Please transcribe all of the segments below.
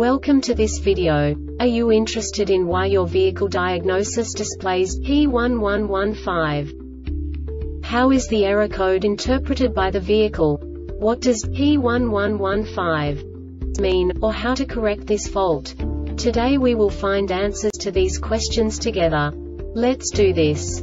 Welcome to this video. Are you interested in why your vehicle diagnosis displays P1115? How is the error code interpreted by the vehicle? What does P1115 mean, or how to correct this fault? Today we will find answers to these questions together. Let's do this.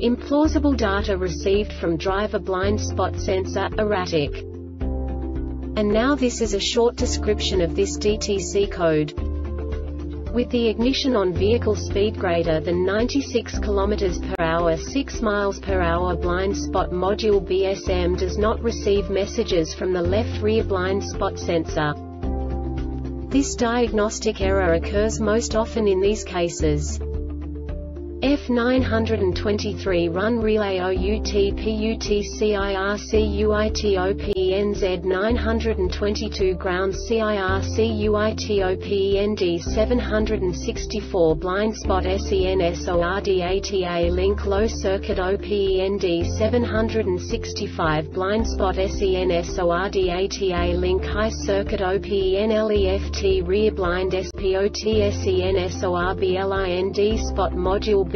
Implausible data received from driver blind spot sensor, erratic. And now this is a short description of this DTC code. With the ignition on vehicle speed greater than 96 km per hour 6 miles per hour blind spot module BSM does not receive messages from the left rear blind spot sensor. This diagnostic error occurs most often in these cases. F923 Run Relay OUT PUT 922 Ground CIR CUITOPEND 764 Blind Spot SEN SORD Link Low Circuit OPEND 765 Blind Spot SEN SORD Link High Circuit OPEN LEFT Rear Blind SPOT SEN SORBLIND Spot Module